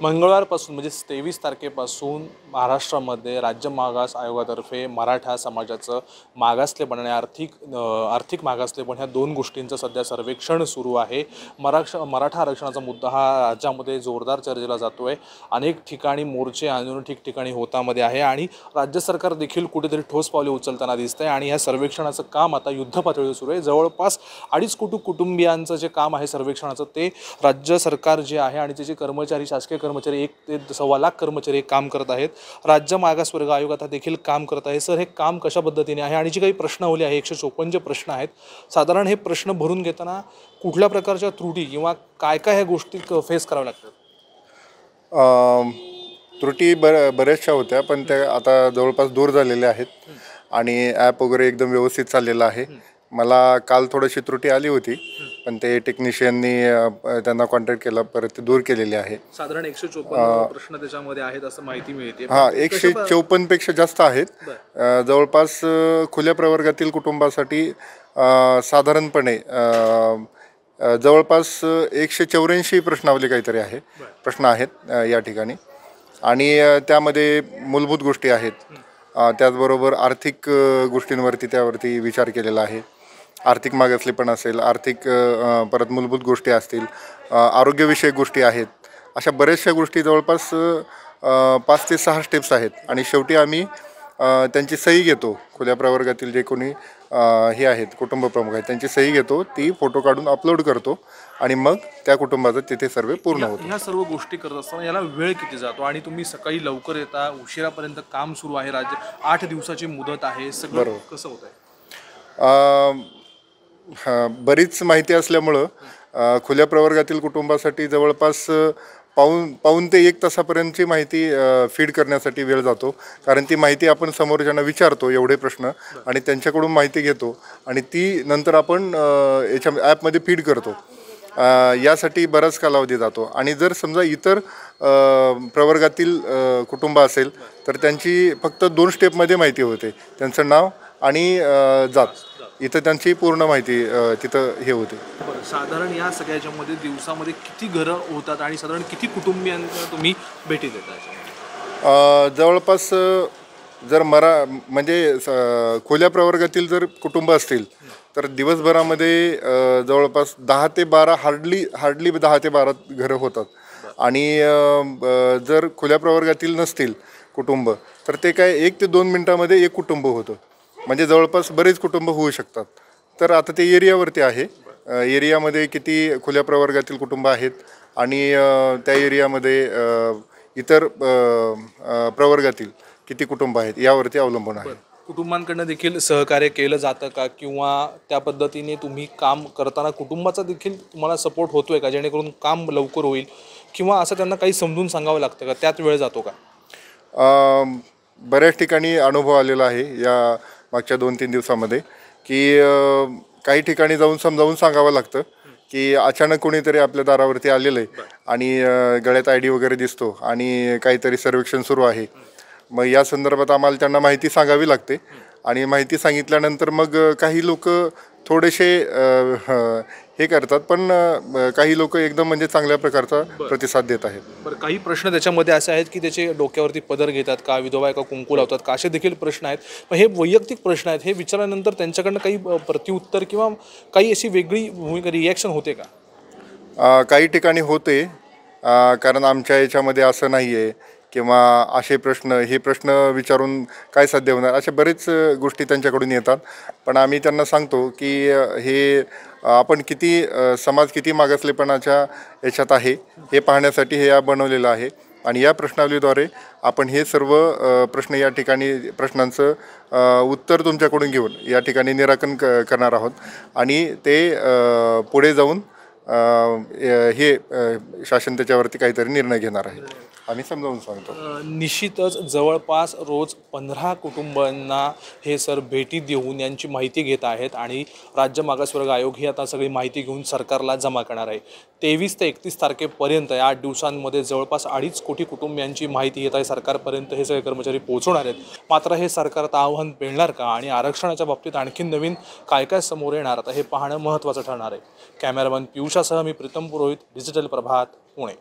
मंगळवारपासून म्हणजे तेवीस तारखेपासून महाराष्ट्रामध्ये राज्य मागास आयोगातर्फे मराठा समाजाचं मागासलेपण आणि आर्थिक आर्थिक मागासलेपण ह्या दोन गोष्टींचं सध्या सर्वेक्षण सुरू आहे. मराक्ष मराठा आरक्षणाचा मुद्दा हा राज्यामध्ये जोरदार चर्चेला जातो आहे अनेक ठिकाणी मोर्चे आंदोलन ठिकठिकाणी होतामध्ये आहे आणि राज्य सरकार देखील कुठेतरी ठोस पावले उचलताना दिसतंय आणि ह्या सर्वेक्षणाचं काम आता युद्धपातळीवर सुरू आहे. जवळपास अडीच कोटी कुटुंबियांचं जे काम आहे सर्वेक्षणाचं ते राज्य सरकार जे आहे आणि त्याचे कर्मचारी शासकीय कर्मचारी एक ते सव्वा लाख कर्मचारी काम करत आहेत. राज्य मागासवर्ग आयोग आता देखील काम करत आहे. सर हे काम कशा पद्धतीने आहे? आणि जी काही प्रश्नावली आहे एकशे चोपन्न जे प्रश्न आहेत साधारण हे प्रश्न भरून घेताना कुठल्या प्रकारच्या त्रुटी किंवा काय काय ह्या गोष्टी फेस कराव्या लागतात? त्रुटी बर बऱ्याचशा होत्या पण त्या आता जवळपास दूर झालेल्या आहेत. आणि ॲप वगैरे एकदम व्यवस्थित चाललेलं आहे. मला काल थोडीशी त्रुटी आली होती पण ते टेक्निशियननी त्यांना कॉन्टॅक्ट केला परत ते दूर केलेले आहे. साधारण एकशे चोपन्न प्रश्न त्याच्यामध्ये आहेत असं माहिती मिळते. हां एकशे चौपन्नपेक्षा जास्त आहेत. जवळपास खुल्या प्रवर्गातील कुटुंबासाठी साधारणपणे जवळपास एकशे चौऱ्याऐंशी प्रश्नावली काहीतरी आहे प्रश्न आहेत या ठिकाणी. आणि त्यामध्ये मूलभूत गोष्टी आहेत. त्याचबरोबर आर्थिक गोष्टींवरती त्यावरती विचार केलेला आहे. आर्थिक मागासलेपण असेल आर्थिक परत मूलभूत गोष्टी असतील आरोग्यविषयक गोष्टी आहेत अशा बऱ्याचशा गोष्टी जवळपास पाच ते सहा स्टेप्स आहेत. आणि शेवटी आम्ही त्यांची सही घेतो. खुल्या प्रवर्गातील जे कोणी हे आहेत कुटुंब प्रमुख आहेत त्यांची सही घेतो ती फोटो काढून अपलोड करतो आणि मग त्या कुटुंबाचं तिथे सर्वे पूर्ण होतो. ह्या सर्व गोष्टी करत असताना याला वेळ किती जातो? आणि तुम्ही सकाळी लवकर येता उशिरापर्यंत काम सुरू आहे राज्य आठ दिवसाची मुदत आहे सगळं कसं होत आहे हां बरीच माहिती असल्यामुळं अ, खुल्या प्रवर्गातील कुटुंबासाठी जवळपास अ, पाऊन पाऊन ते एक तासापर्यंतची माहिती फीड करण्यासाठी वेळ जातो. कारण ती माहिती आपण समोरच्यांना विचारतो एवढे प्रश्न आणि त्यांच्याकडून माहिती घेतो आणि ती नंतर आपण अ, याच्या ॲपमध्ये फीड करतो. अ, यासाठी बराच कालावधी जातो. आणि जर समजा इतर अ, प्रवर्गातील अ, कुटुंब असेल तर त्यांची फक्त दोन स्टेपमध्ये माहिती होते. त्यांचं नाव आणि अ, जात. इथं त्यांची पूर्ण माहिती तिथं हे होते. बरं साधारण या सगळ्याच्यामध्ये दिवसामध्ये किती घरं होतात आणि साधारण किती कुटुंबियांना तुम्ही भेटी देता जवळपास जर मरा म्हणजे स- खुल्या प्रवर्गातील जर कुटुंब असतील तर दिवसभरामध्ये जवळपास दहा ते बारा हार्डली हार्डली दहा ते बारा घरं होतात. आणि जर खुल्या प्रवर्गातील नसतील कुटुंब तर ते काय एक ते दोन मिनटामध्ये एक कुटुंब होतं. म्हणजे जवळपास बरेच कुटुंब होऊ शकतात. तर आता ते एरियावरती आहे. एरियामध्ये किती खुल्या प्रवर्गातील कुटुंब आहेत? आणि त्या एरियामध्ये इतर प्रवर्गातील किती कुटुंब आहेत? यावरती अवलंबून आहे. कुटुंबांकडनं देखील सहकार्य केलं जातं का? किंवा त्या पद्धतीने तुम्ही काम करताना कुटुंबाचा देखील तुम्हाला सपोर्ट होतोय का? जेणेकरून काम लवकर होईल? किंवा असं त्यांना काही समजून सांगावं लागतं का? त्यात वेळ जातो का? बऱ्याच ठिकाणी अनुभव आलेला आहे. या मागच्या दोन तीन दिवसामध्ये की काही ठिकाणी जाऊन समजावून सांगावं लागतं की अचानक कोणीतरी आपल्या दारावरती आलेलं आहे आणि गळ्यात आय डी वगैरे दिसतो आणि काहीतरी सर्वेक्षण सुरू आहे. मग या संदर्भात आम्हाला त्यांना माहिती सांगावी लागते. आणि माहिती सांगितल्यानंतर मग काही लोक थोडेसे ह- करतात. पण काही लोक एकदम म्हणजे चांगल्या प्रकारचा प्रतिसाद देत आहेत. बरं काही प्रश्न त्याच्यामध्ये असे आहेत की त्याचे डोक्यावरती पदर घेतात का? विधवा का? कुंकू लावतात का? असे देखील प्रश्न आहेत. पण हे वैयक्तिक प्रश्न आहेत. हे विचारल्यानंतर त्यांच्याकडनं काही अ, प्रतिउत्तर किंवा काही अशी वेगळी भूमिका रिॲक्शन होते का? काही ठिकाणी होते. कारण आमच्या याच्यामध्ये असं नाही आहे किंवा असे प्रश्न हे प्रश्न विचारून काय साध्य होणार? अशा बरेच गोष्टी त्यांच्याकडून येतात. पण आम्ही त्यांना सांगतो की हे आपण किती समाज किती मागासलेपणाच्या याच्यात आहे हे पाहण्यासाठी हे ॲप बनवलेलं आहे. आणि या प्रश्नावलीद्वारे आपण हे सर्व प्रश्न या ठिकाणी प्रश्नांचं उत्तर तुमच्याकडून घेऊन या ठिकाणी निराकरण क करणार आहोत. आणि ते पुढे जाऊन हे शासन त्याच्यावरती काहीतरी निर्णय घेणार आहे. आम्ही समजावून सांगतो. निश्चितच जवळपास रोज पंधरा कुटुंबांना हे सर भेटी देऊन यांची माहिती घेत आहेत आणि राज्य मागासवर्ग आयोग ही आता सगळी माहिती घेऊन सरकारला जमा करणार आहे. तेवीस ते एकतीस तारखेपर्यंत या आठ दिवसांमध्ये जवळपास अडीच कोटी कुटुंबियांची माहिती घेत आहे. सरकारपर्यंत हे सगळे कर्मचारी पोहोचवणार आहेत. मात्र हे सरकार आता आव्हान पेलणार का आणि आरक्षणाच्या बाबतीत आणखीन नवीन काय काय समोर येणार? आता हे पाहणं महत्त्वाचं ठरणार आहे. कॅमेरामन पियुषासह मी प्रीतम पुरोहित डिजिटल प्रभात पुणे.